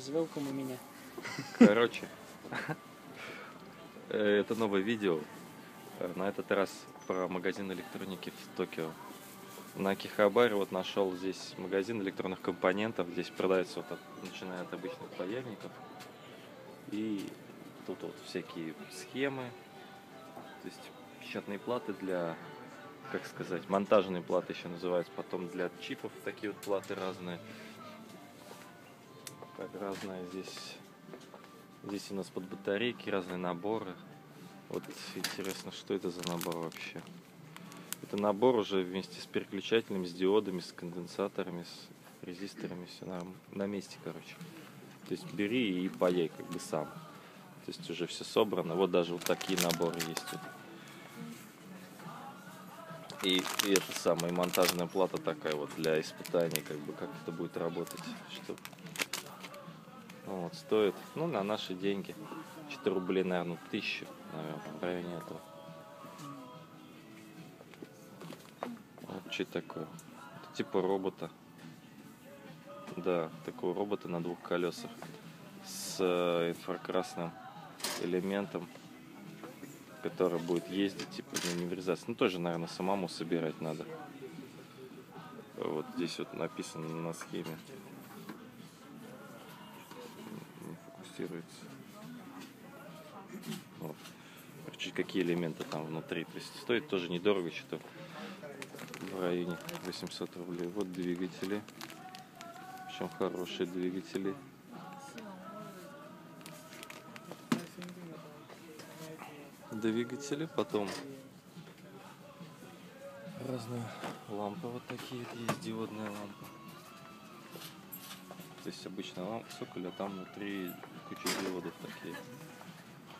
без у меня. Короче, э, это новое видео. Э, На этот раз про магазин электроники в Токио. На Кихабаре вот нашел здесь магазин электронных компонентов. Здесь продается вот от, начиная от обычных паяльников. И тут вот всякие схемы. То есть печатные платы для, как сказать, монтажные платы еще называются. Потом для чипов такие вот платы разные. Так, разные здесь Здесь у нас под батарейки разные наборы. Вот интересно, что это за набор вообще. Это набор уже вместе с переключателями, с диодами, с конденсаторами, с резисторами, все на, на месте, короче. То есть бери и паяй как бы сам. То есть уже все собрано. Вот даже вот такие наборы есть. Вот. И, и это самая монтажная плата такая вот для испытаний, как бы как это будет работать, чтобы вот, стоит, ну, на наши деньги. 4 рублей, наверное, тысячу, наверное, в районе этого. Вот что такое? Это типа робота. Да, такого робота на двух колесах с э, инфракрасным элементом, который будет ездить типа на университет. Ну тоже, наверное, самому собирать надо. Вот здесь вот написано на схеме. Не фокусируется. Вот. Какие элементы там внутри. То есть стоит тоже недорого, что-то в районе 800 рублей. Вот двигатели. Причем хорошие двигатели. Двигатели, потом разные лампы вот такие есть, диодные лампы. То есть обычная лампа цоколь, а там внутри куча диодов такие.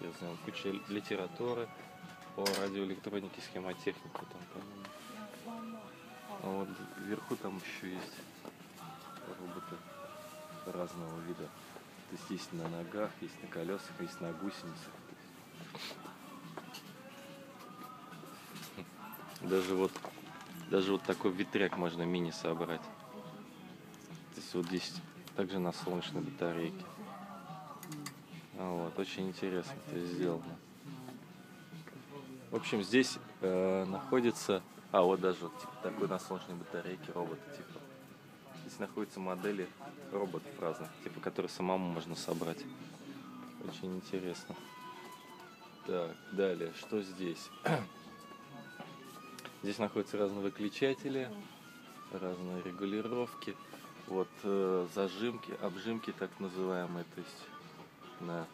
Я знаю, куча литературы по радиоэлектронике, схемотехнике там, по-моему. А вот вверху там еще есть роботы разного вида. То есть есть на ногах, есть на колесах, есть на гусеницах. Даже вот, даже вот такой ветряк можно мини собрать. То есть вот здесь также на солнечной батарейке. А Вот, очень интересно это сделано. В общем, здесь э, находится, а вот даже вот типа такой на солнечной батарейке робота типа. Здесь находятся модели роботов разных, типа, которые самому можно собрать. Очень интересно. Так, далее, что здесь? Здесь находятся разные выключатели, разные регулировки. Вот э, зажимки, обжимки так называемые, то есть на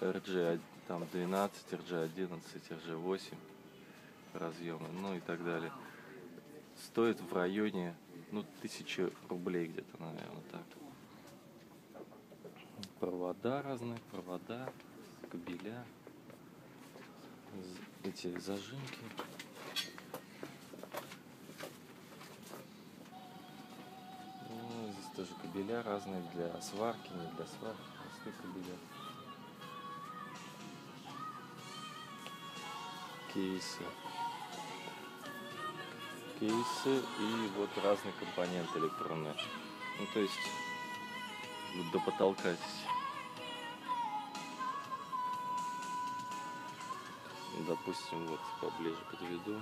RG там 12, RG11, RG8 разъемы, ну и так далее. Стоит в районе, ну, тысячи рублей где-то, наверное, так. Провода разные, провода, кабеля, эти зажимки. Тоже кабеля разные для сварки, не для сварки, простые кабеля. Кейсы. Кейсы и вот разные компоненты электронные. Ну, то есть до потолка здесь. Допустим, вот поближе подведу.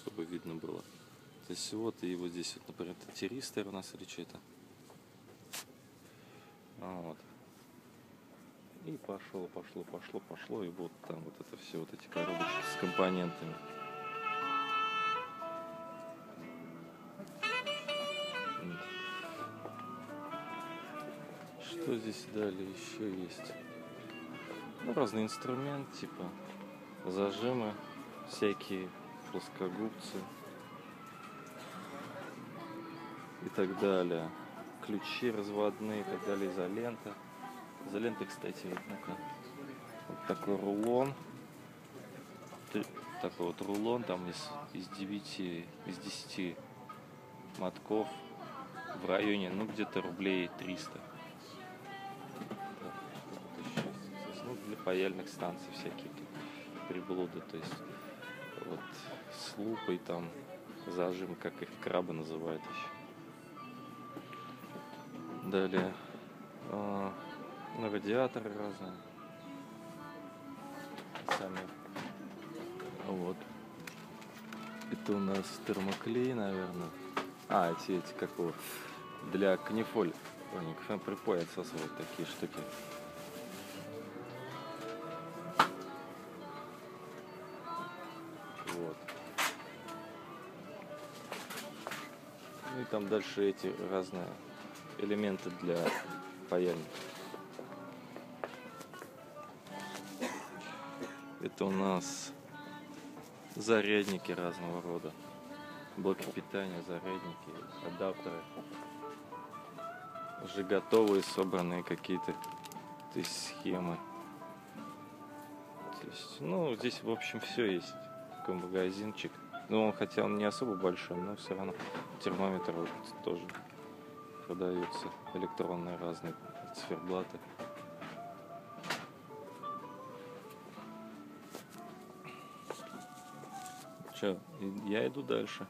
Чтобы видно было. То есть вот и вот здесь вот, например, это тиристор у нас или что это. А, вот. И пошло, пошло, пошло, пошло. И вот там вот это все, вот эти коробочки с компонентами. Что здесь далее еще есть? Ну, разный инструмент, типа зажимы, всякие плоскогубцы и так далее. Ключи разводные и так далее, изолента. Изолента, кстати, вот ну-ка. Вот такой рулон. Такой вот рулон там из, из 9, из 10 мотков в районе, ну, где-то рублей 300. Так, вот еще есть. Ну, для паяльных станций всякие приблуды, то есть вот с лупой там зажим, как их крабы называют еще. Далее а, ну, радиаторы разные. Сами. Вот. Это у нас термоклей, наверное. А, эти, эти, как его, для канифоль. Не канифоль, припой отсасывают такие штуки. И там дальше эти разные элементы для паяльника. Это у нас зарядники разного рода. Блоки питания, зарядники, адаптеры. Уже готовые, собранные какие-то схемы. То есть, ну, здесь, в общем, все есть. Такой магазинчик. Ну, он хотя он не особо большой, но все равно термометр вот тоже продаются. Электронные разные циферблаты. Че, я иду дальше.